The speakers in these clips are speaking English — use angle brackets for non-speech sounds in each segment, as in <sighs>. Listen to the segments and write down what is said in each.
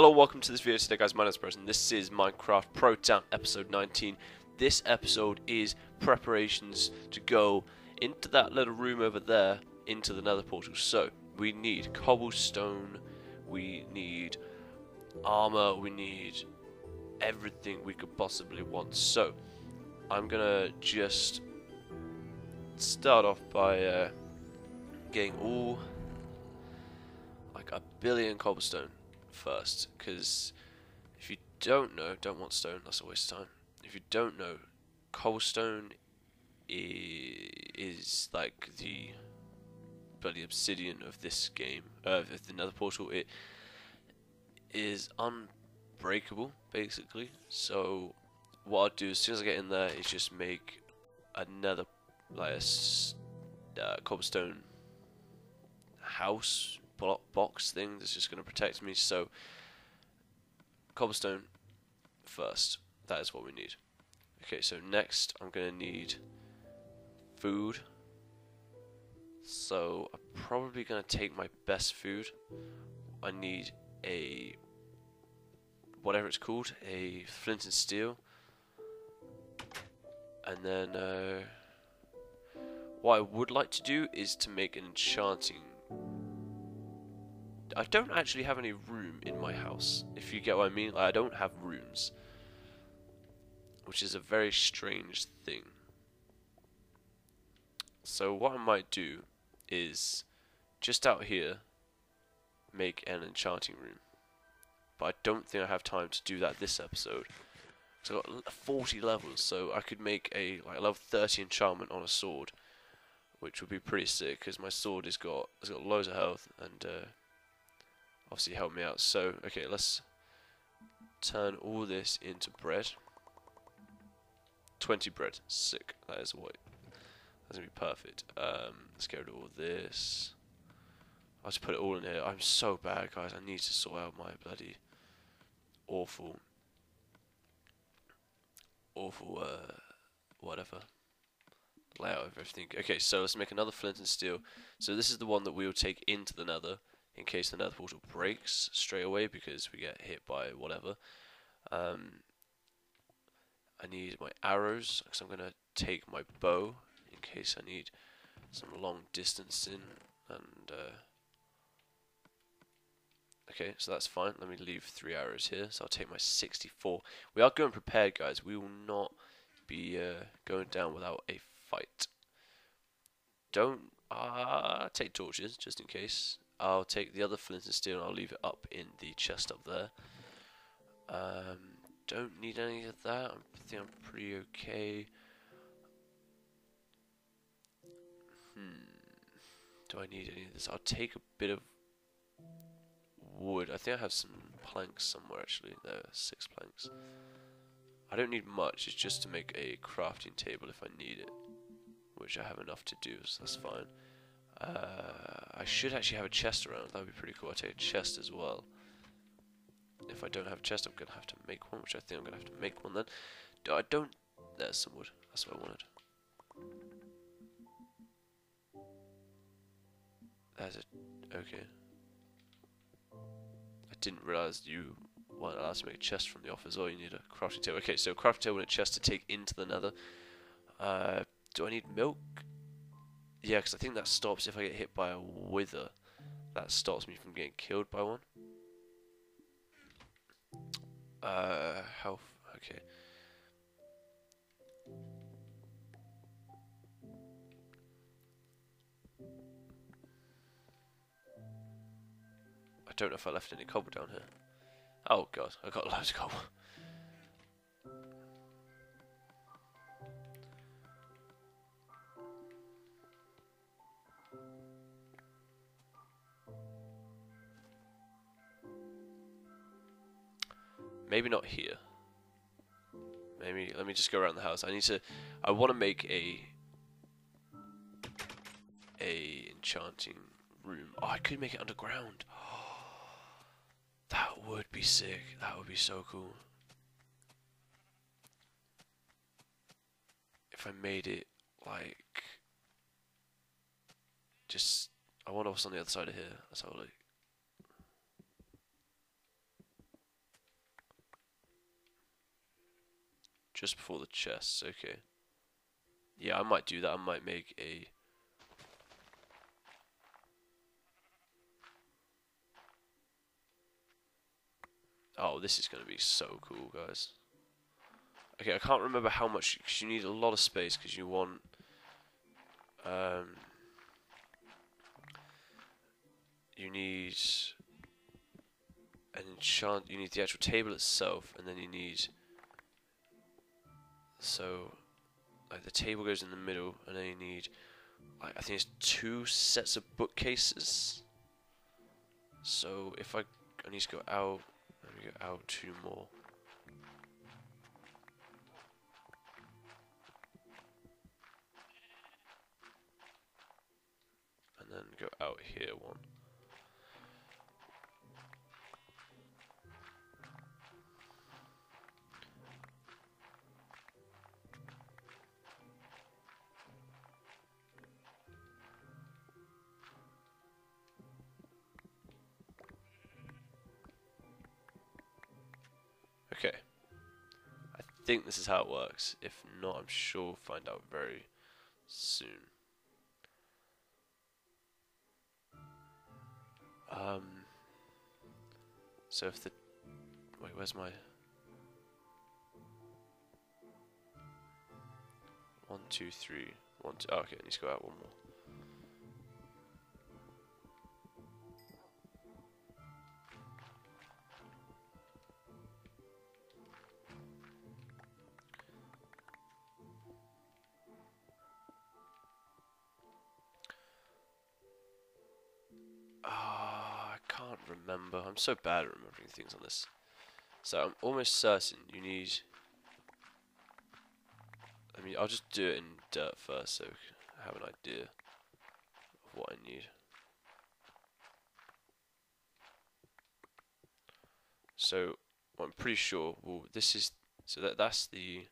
Hello, welcome to this video today guys, my name is and this is Minecraft Pro Town episode 19. This episode is preparations to go into that little room over there, into the nether portal. So, we need cobblestone, we need armor, we need everything we could possibly want. So, I'm gonna just start off by uh, getting all like a billion cobblestone first, because if you don't know, don't want stone, that's a waste of time. If you don't know, cobblestone is, is like the bloody obsidian of this game, uh, of the Nether Portal. It is unbreakable, basically. So what I'll do as soon as I get in there is just make another like a uh, cobblestone house box thing that's just going to protect me. So cobblestone first. That is what we need. Okay, so next I'm going to need food. So I'm probably going to take my best food. I need a whatever it's called, a flint and steel. And then uh, what I would like to do is to make an enchanting I don't actually have any room in my house, if you get what I mean. Like, I don't have rooms. Which is a very strange thing. So what I might do is, just out here, make an enchanting room. But I don't think I have time to do that this episode. So I've got 40 levels, so I could make a like level 30 enchantment on a sword. Which would be pretty sick, because my sword has got, has got loads of health, and uh, obviously help me out. So, okay, let's turn all this into bread. 20 bread. Sick. That is what. That's going to be perfect. Um, let's get rid of all this. I'll just put it all in here. I'm so bad, guys. I need to sort out my bloody awful, awful, uh, whatever layout of everything. Okay, so let's make another flint and steel. So this is the one that we will take into the nether in case the nether portal breaks straight away because we get hit by whatever. Um, I need my arrows because I'm going to take my bow in case I need some long distancing and uh, okay so that's fine. Let me leave three arrows here so I'll take my 64 we are going prepared guys. We will not be uh, going down without a fight. Don't uh, take torches just in case I'll take the other flint and steel and I'll leave it up in the chest up there. Um, don't need any of that. I think I'm pretty okay. Hmm. Do I need any of this? I'll take a bit of wood. I think I have some planks somewhere actually. There, are six planks. I don't need much. It's just to make a crafting table if I need it, which I have enough to do, so that's fine. Uh, I should actually have a chest around. That would be pretty cool. I'll take a chest as well. If I don't have a chest, I'm going to have to make one, which I think I'm going to have to make one then. I don't... There's some wood. That's what I wanted. There's a... Okay. I didn't realise you weren't allowed to make a chest from the off as well. You need a crafting table. Okay, so crafting table and a chest to take into the nether. Uh, do I need milk? Yeah, because I think that stops if I get hit by a wither. That stops me from getting killed by one. Uh, health. Okay. I don't know if I left any cobble down here. Oh god, I got loads of cobble. Maybe not here. Maybe, let me just go around the house. I need to, I want to make a, a enchanting room. Oh, I could make it underground. <gasps> that would be sick. That would be so cool. If I made it, like, just, I wonder what's on the other side of here. Let's have a look. Just before the chests. Okay. Yeah, I might do that. I might make a Oh, this is going to be so cool, guys. Okay, I can't remember how much, because you need a lot of space, because you want... Um, you need an enchant, you need the actual table itself, and then you need... So, like the table goes in the middle, and then you need, like, I think it's two sets of bookcases. So if I, I need to go out, let me go out two more. And then go out here one. Think this is how it works. If not, I'm sure we'll find out very soon. Um. So if the wait, where's my one, two, three, one, two. Oh, okay, I need to go out one more. Remember. I'm so bad at remembering things on this. So I'm almost certain you need. I mean, I'll just do it in dirt first, so I have an idea of what I need. So I'm pretty sure. Well, this is so that that's the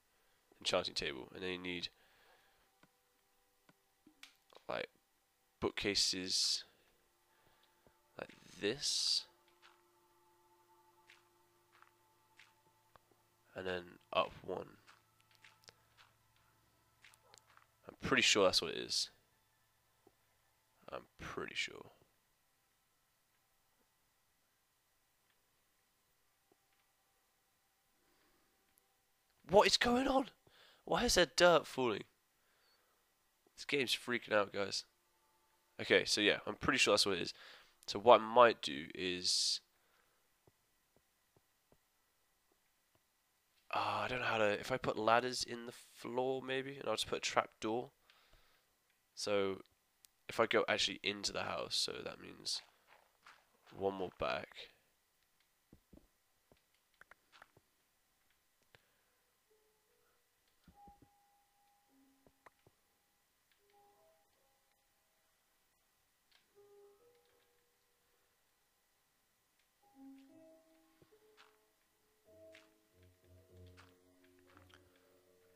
enchanting table, and then you need like bookcases this. And then up one. I'm pretty sure that's what it is. I'm pretty sure. What is going on? Why is there dirt falling? This game's freaking out guys. Okay so yeah I'm pretty sure that's what it is so what I might do is, uh, I don't know how to. If I put ladders in the floor, maybe, and I'll just put a trap door. So if I go actually into the house, so that means one more back.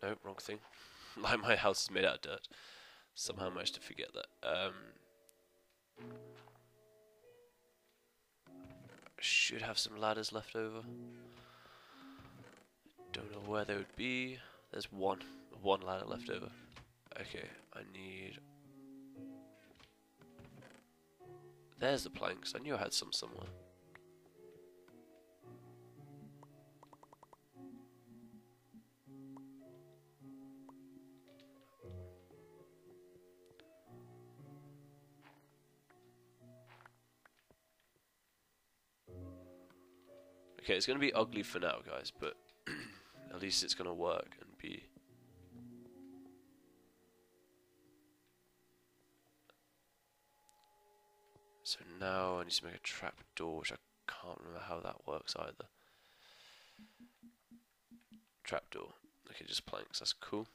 No, wrong thing. <laughs> like my house is made out of dirt. Somehow I managed to forget that. Um, should have some ladders left over. Don't know where they would be. There's one. One ladder left over. Okay, I need... There's the planks. I knew I had some somewhere. Okay, it's going to be ugly for now, guys, but <clears throat> at least it's going to work and be... So now I need to make a trap door, which I can't remember how that works either. Trap door. Okay, just planks, that's cool.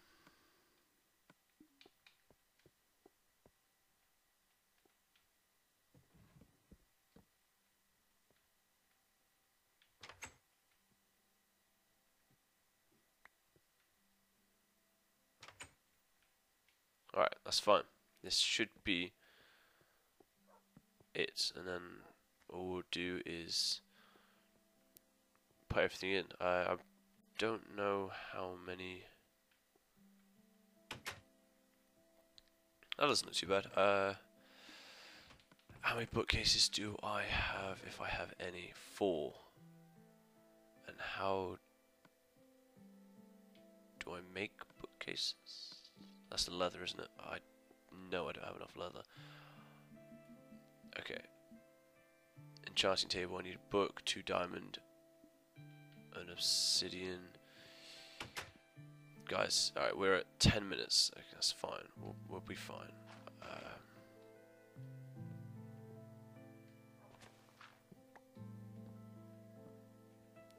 Alright, that's fine. This should be it. And then all we'll do is put everything in. I don't know how many. That doesn't look too bad. Uh, how many bookcases do I have, if I have any? Four. And how do I make bookcases? That's the leather, isn't it? I know I don't have enough leather. Okay. Enchanting table, I need a book, two diamond, an obsidian. Guys, alright, we're at 10 minutes. Okay, that's fine. We'll, we'll be fine. Um,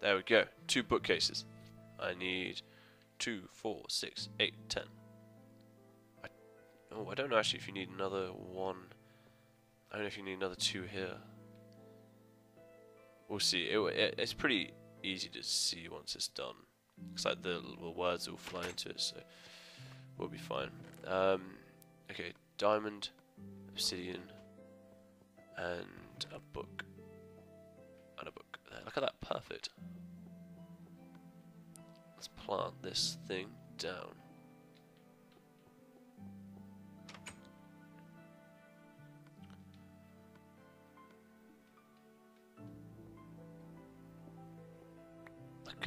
there we go. Two bookcases. I need two, four, six, eight, ten. Oh, I don't know actually if you need another one. I don't know if you need another two here. We'll see. It, it, it's pretty easy to see once it's done. Looks like the, the words will fly into it, so we'll be fine. Um, okay, diamond, obsidian, and a book. And a book. There, look at that, perfect. Let's plant this thing down.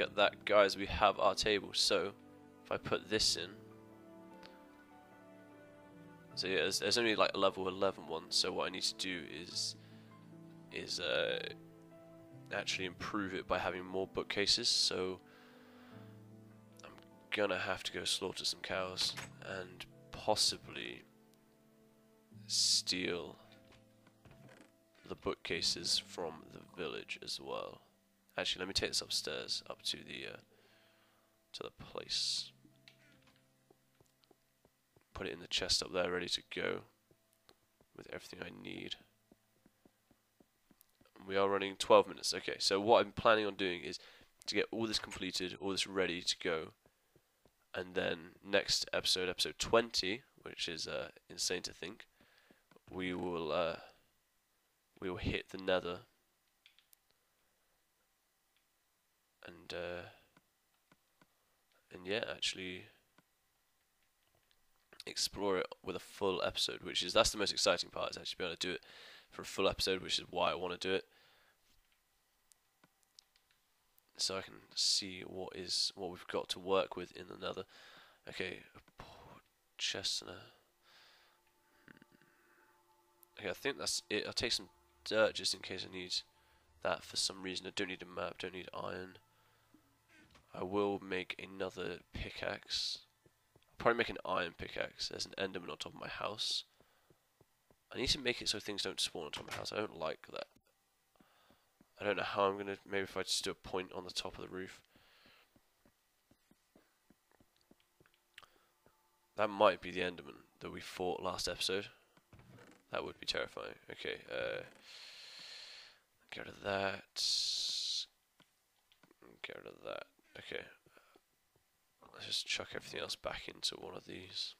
At that, guys. We have our table. So, if I put this in, so yeah, there's, there's only like a level 11 one. So what I need to do is is uh, actually improve it by having more bookcases. So I'm gonna have to go slaughter some cows and possibly steal the bookcases from the village as well. Actually, let me take this upstairs, up to the uh, to the place. Put it in the chest up there, ready to go, with everything I need. We are running 12 minutes. Okay, so what I'm planning on doing is to get all this completed, all this ready to go, and then next episode, episode 20, which is uh, insane to think, we will uh, we will hit the Nether and uh, and yeah, actually explore it with a full episode, which is that's the most exciting part is actually being able to do it for a full episode, which is why I want to do it. So I can see what is what we've got to work with in another. Okay, a chest. Okay, I think that's it. I'll take some dirt just in case I need that for some reason. I don't need a map, don't need iron. I will make another pickaxe. I'll probably make an iron pickaxe. There's an enderman on top of my house. I need to make it so things don't spawn on top of my house. I don't like that. I don't know how I'm gonna. Maybe if I just do a point on the top of the roof. That might be the enderman that we fought last episode. That would be terrifying. Okay, uh, get rid of that. Get rid of that. Okay. Let's just chuck everything else back into one of these.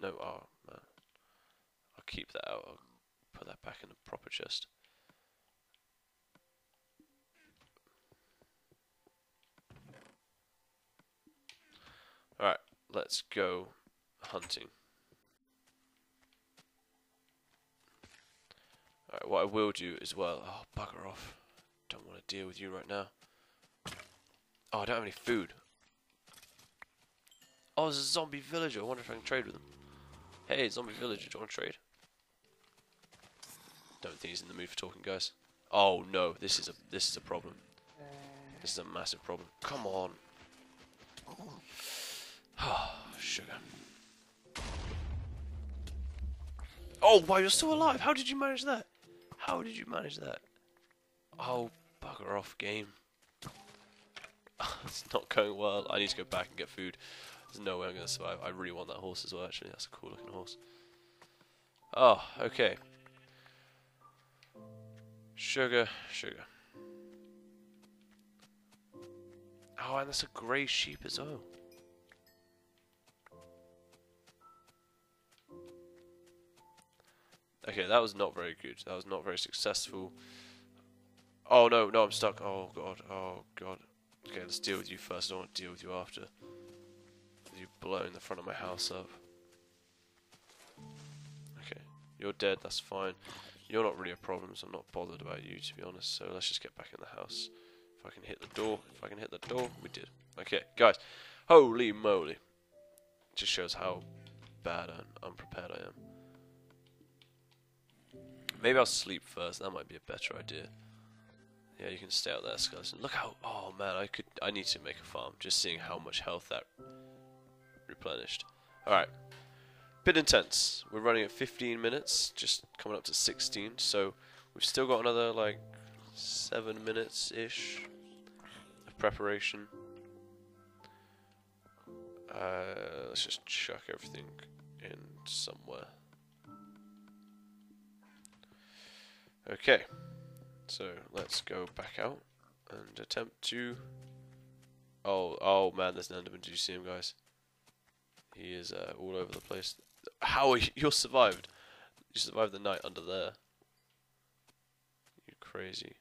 No, oh man. I'll keep that out. I'll put that back in the proper chest. Alright, let's go hunting. Alright, what I will do as well. Oh, bugger off. Don't want to deal with you right now. Oh, I don't have any food. Oh, there's a zombie villager. I wonder if I can trade with him. Hey, zombie villager, do you want to trade? Don't think he's in the mood for talking, guys. Oh no, this is a this is a problem. This is a massive problem. Come on. Oh, <sighs> sugar. Oh, wow, you're still alive. How did you manage that? How did you manage that? Oh, bugger off, game. <laughs> it's not going well. I need to go back and get food. There's no way I'm going to survive. I really want that horse as well, actually. That's a cool looking horse. Oh, okay. Sugar, sugar. Oh, and that's a grey sheep as well. Okay, that was not very good. That was not very successful. Oh no, no, I'm stuck. Oh god, oh god. Okay, let's deal with you first. I don't want to deal with you after. You blowing the front of my house up. Okay, you're dead. That's fine. You're not really a problem, so I'm not bothered about you to be honest. So let's just get back in the house. If I can hit the door, if I can hit the door, we did. Okay, guys. Holy moly! Just shows how bad and unprepared I am. Maybe I'll sleep first. That might be a better idea. Yeah, you can stay out there, skeleton. Look how. Oh man, I could. I need to make a farm. Just seeing how much health that replenished. All right. Bit intense. We're running at 15 minutes, just coming up to 16. So we've still got another like seven minutes ish of preparation. Uh, let's just chuck everything in somewhere. Okay, so let's go back out and attempt to. Oh, oh man, there's an Enderman. Did you see him, guys? He is uh, all over the place. How are you? <laughs> You survived. You survived the night under there. You crazy.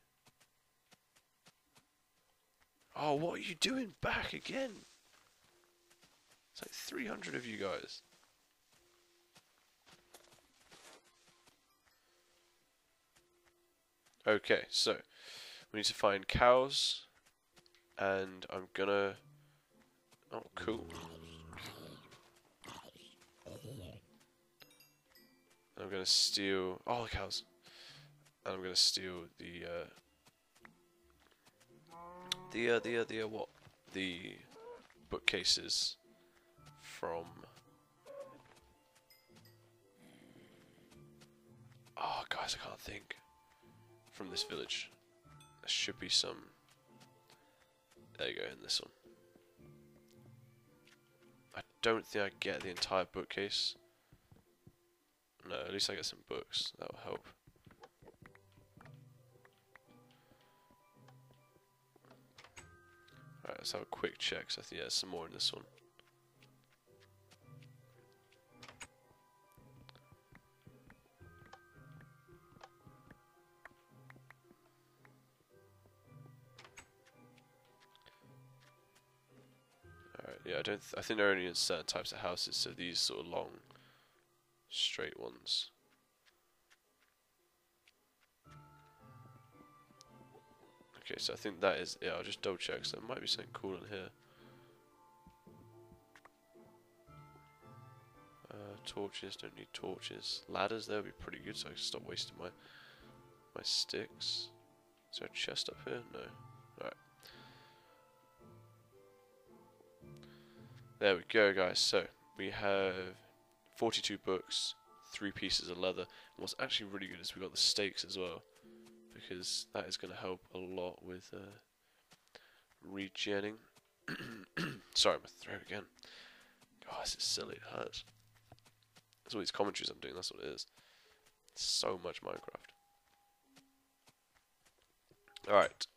Oh, what are you doing back again? It's like 300 of you guys. Okay, so we need to find cows, and I'm gonna. Oh, cool. I'm gonna steal all the cows, and I'm gonna steal the uh, the uh, the uh, the uh, what the bookcases from. Oh, guys, I can't think from this village. There should be some. There you go, in this one. I don't think I get the entire bookcase. No, at least I get some books. That will help. Alright, let's have a quick check. So I think yeah, there's some more in this one. Yeah, I don't. Th I think they're only in certain types of houses. So these sort of long, straight ones. Okay, so I think that is. Yeah, I'll just double check. So there might be something cool in here. Uh, torches. Don't need torches. Ladders. That would be pretty good. So I can stop wasting my my sticks. Is there a chest up here? No. Alright. There we go, guys. So we have 42 books, three pieces of leather. And what's actually really good is we got the steaks as well, because that is going to help a lot with uh, regenning. <coughs> Sorry, my throat again. Oh, this is silly. It hurts. That's all these commentaries I'm doing. That's what it is. So much Minecraft. All right.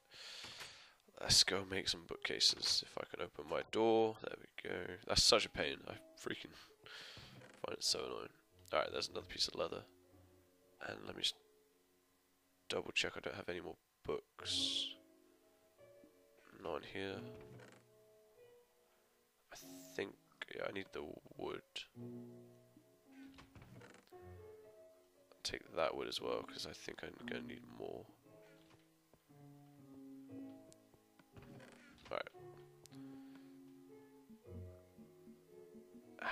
Let's go make some bookcases. If I can open my door. There we go. That's such a pain. I freaking find it so annoying. Alright, there's another piece of leather. And let me just double check I don't have any more books. Not here. I think, yeah, I need the wood. Take that wood as well, because I think I'm going to need more.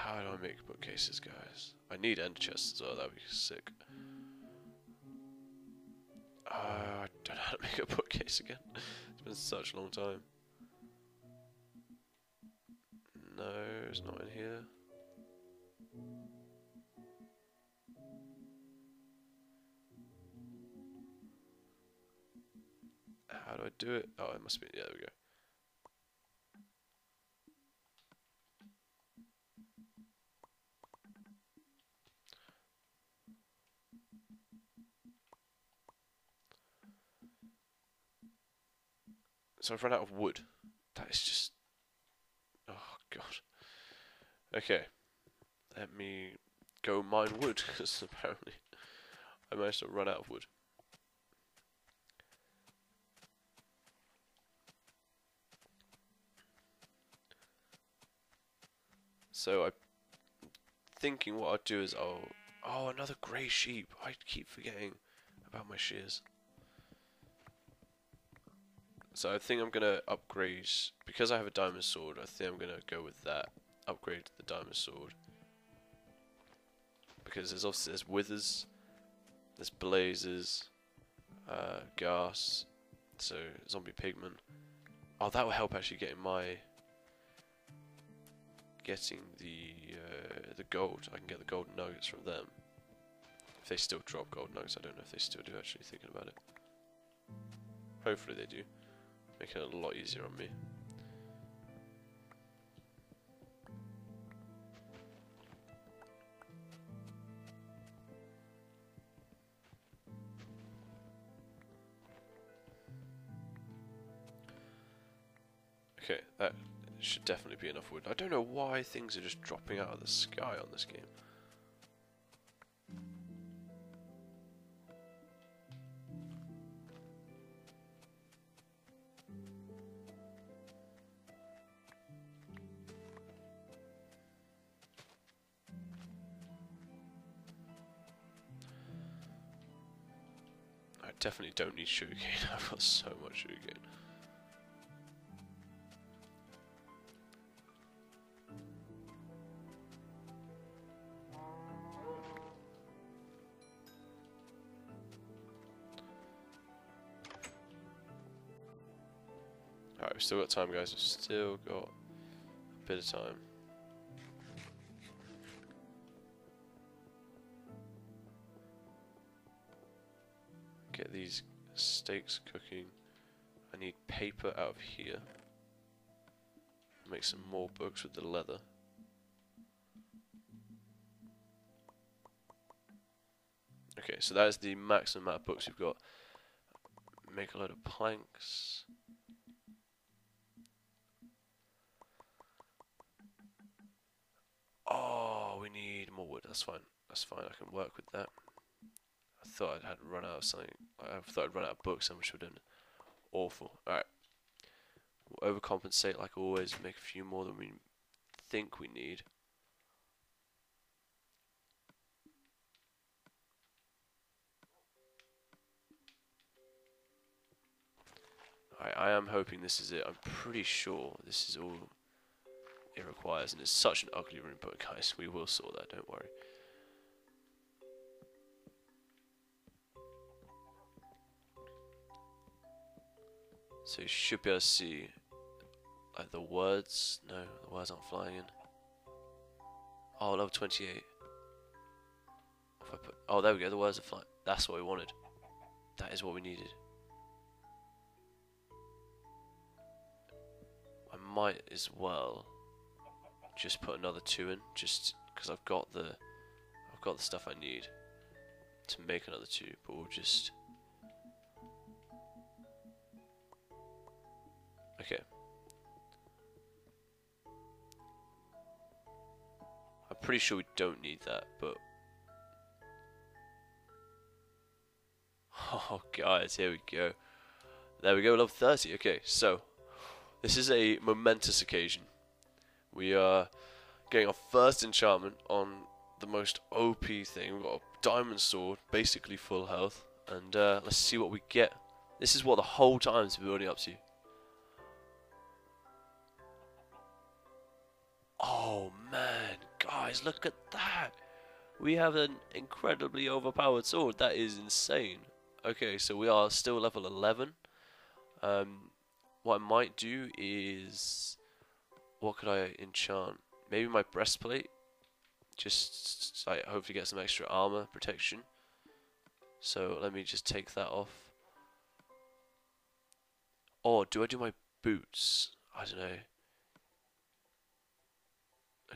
How do I make bookcases, guys? I need end chests as well, that would be sick. Uh, I don't know how to make a bookcase again. <laughs> it's been such a long time. No, it's not in here. How do I do it? Oh, it must be, yeah, there we go. So I've run out of wood. That is just... Oh, God. Okay. Let me go mine wood, <laughs> because apparently I managed to run out of wood. So I'm thinking what I'll do is I'll... Oh, another grey sheep. I keep forgetting about my shears. So I think I'm going to upgrade... Because I have a diamond sword, I think I'm going to go with that. Upgrade the diamond sword. Because there's obviously there's withers, there's blazes, uh, ghasts, so zombie pigmen. Oh, that will help actually getting my getting the uh, the gold. I can get the gold nuggets from them. If they still drop gold nuggets, I don't know if they still do. Actually, thinking about it. Hopefully they do. Make it a lot easier on me. Okay, that should definitely be enough wood. I don't know why things are just dropping out of the sky on this game. Definitely don't need sugarcane. <laughs> I've got so much sugarcane. Alright, we've still got time, guys. We've still got a bit of time. I need paper out of here. Make some more books with the leather. Okay, so that is the maximum amount of books we've got. Make a load of planks. Oh, we need more wood. That's fine. That's fine. I can work with that. I thought I'd had run out of something. I thought I'd run out of books, which would have been awful. Alright. We'll overcompensate like always, make a few more than we think we need. I, I am hoping this is it. I'm pretty sure this is all it requires, and it's such an ugly room, but guys, we will sort that, don't worry. So you should be able to see like the words. No, the words aren't flying in. Oh, level 28. If I put, oh, there we go. The words are flying. That's what we wanted. That is what we needed. I might as well just put another two in, just because I've got the I've got the stuff I need to make another two. But we'll just okay. I'm pretty sure we don't need that, but <laughs> oh guys, here we go. There we go, level 30. Okay, so this is a momentous occasion. We are getting our first enchantment on the most OP thing. We've got a diamond sword, basically full health, and uh, let's see what we get. This is what the whole time's been building up to. Oh man, guys, look at that! We have an incredibly overpowered sword. That is insane. Okay, so we are still level 11. Um, what I might do is... What could I enchant? Maybe my breastplate? Just, I hopefully get some extra armor protection. So let me just take that off. Or do I do my boots? I don't know.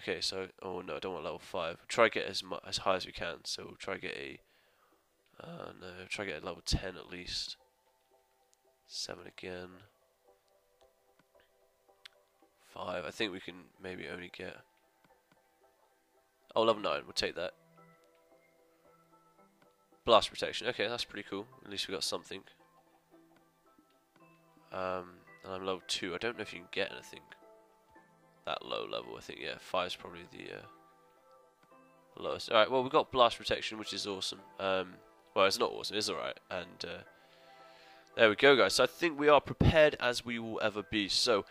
Okay, so oh no, I don't want level five. Try to get as much as high as we can. So we'll try to get a uh, no, try get a level ten at least. Seven again. Five. I think we can maybe only get. Oh, level nine. We'll take that. Blast protection. Okay, that's pretty cool. At least we got something. Um, and I'm level two. I don't know if you can get anything. That low level. I think yeah, five is probably the uh, lowest. All right, well we've got blast protection, which is awesome. Um, well, it's not awesome, it's all right, and uh, there we go, guys. So I think we are prepared as we will ever be. So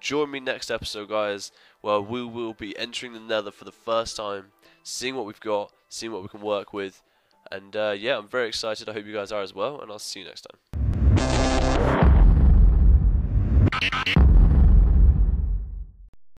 join me next episode, guys, where we will be entering the Nether for the first time, seeing what we've got, seeing what we can work with, and uh, yeah, I'm very excited. I hope you guys are as well, and I'll see you next time.